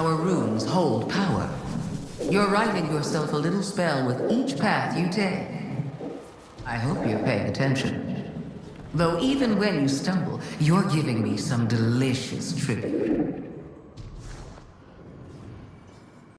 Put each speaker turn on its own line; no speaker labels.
Our runes hold power. You're writing yourself a little spell with each path you take. I hope you're paying attention. Though even when you stumble, you're giving me some delicious tribute.